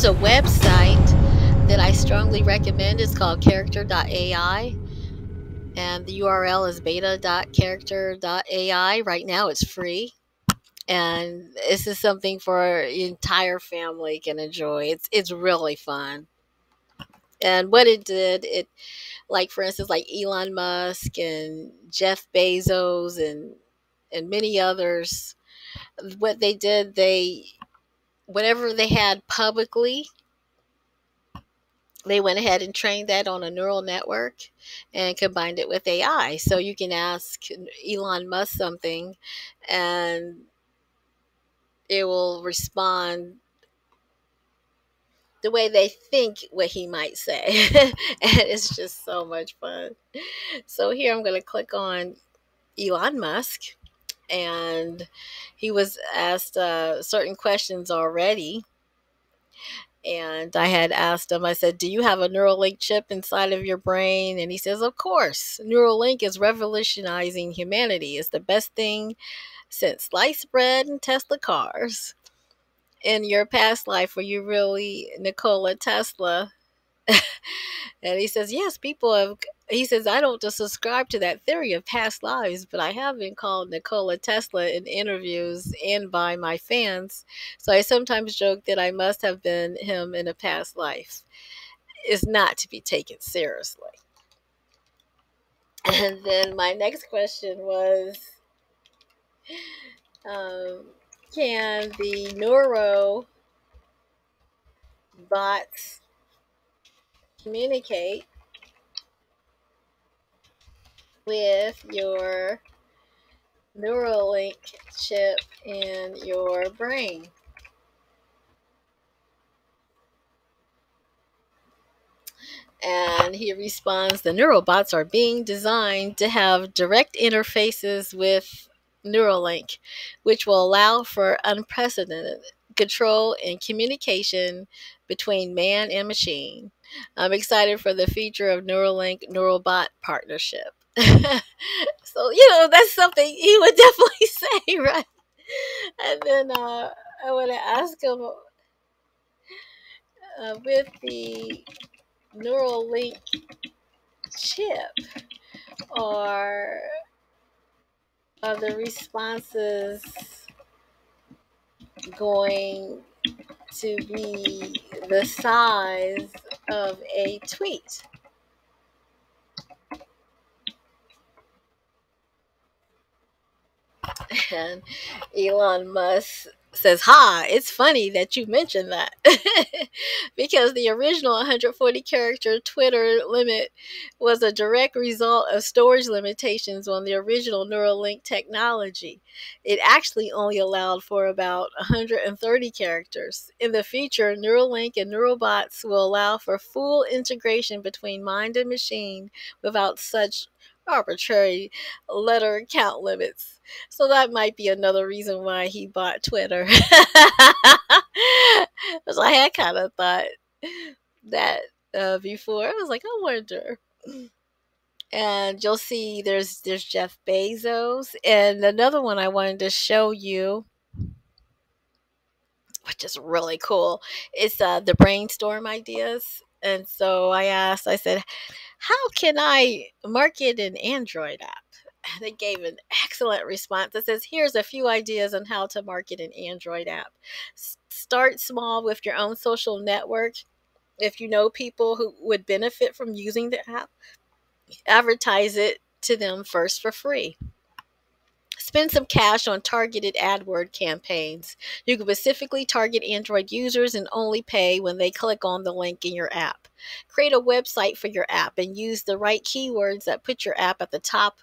there's a website that I strongly recommend. It's called character.ai. And the URL is beta.character.ai. Right now it's free. And this is something for entire family can enjoy. It's it's really fun. And what it did, it like for instance, like Elon Musk and Jeff Bezos and and many others, what they did, they whatever they had publicly, they went ahead and trained that on a neural network and combined it with AI. So you can ask Elon Musk something and it will respond the way they think what he might say. and it's just so much fun. So here I'm going to click on Elon Musk and he was asked uh, certain questions already. And I had asked him, I said, Do you have a Neuralink chip inside of your brain? And he says, Of course. Neuralink is revolutionizing humanity. It's the best thing since sliced bread and Tesla cars. In your past life, were you really Nikola Tesla? And he says, Yes, people have he says, I don't just subscribe to that theory of past lives, but I have been called Nikola Tesla in interviews and by my fans. So I sometimes joke that I must have been him in a past life. Is not to be taken seriously. And then my next question was um, Can the neuro bots communicate with your Neuralink chip in your brain. And he responds The neurobots are being designed to have direct interfaces with Neuralink, which will allow for unprecedented control and communication between man and machine. I'm excited for the feature of Neuralink Neuralbot partnership. so you know that's something he would definitely say, right? And then uh, I want to ask him uh, with the Neuralink chip, or are the responses going to be the size of a tweet? and Elon Musk says, Ha, it's funny that you mentioned that. because the original 140 character Twitter limit was a direct result of storage limitations on the original Neuralink technology. It actually only allowed for about 130 characters. In the future, Neuralink and Neurobots will allow for full integration between mind and machine without such arbitrary letter count limits. So that might be another reason why he bought Twitter. Because I had kind of thought that uh, before. I was like, I wonder. And you'll see there's there's Jeff Bezos and another one I wanted to show you which is really cool. It's uh, the brainstorm ideas. And so I asked, I said, how can I market an Android app? They gave an excellent response that says, Here's a few ideas on how to market an Android app. start small with your own social network. If you know people who would benefit from using the app, advertise it to them first for free. Spend some cash on targeted AdWord campaigns. You can specifically target Android users and only pay when they click on the link in your app. Create a website for your app and use the right keywords that put your app at the top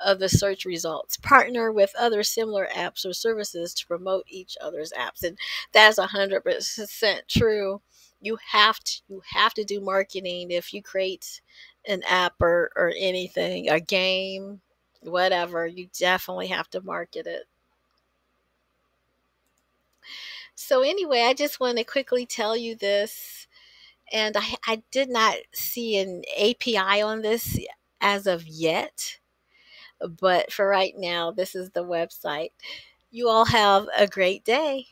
of the search results. Partner with other similar apps or services to promote each other's apps. And that's 100% true. You have to you have to do marketing if you create an app or, or anything, a game, whatever, you definitely have to market it. So, anyway, I just want to quickly tell you this. And I, I did not see an API on this as of yet. But for right now, this is the website. You all have a great day.